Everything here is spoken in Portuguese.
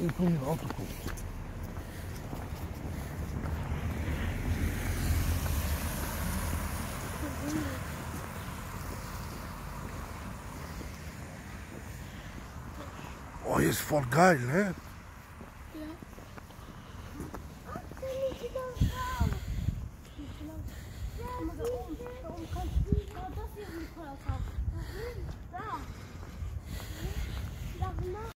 Eu fui em alto, pô. Olha esse Fall né? Yeah.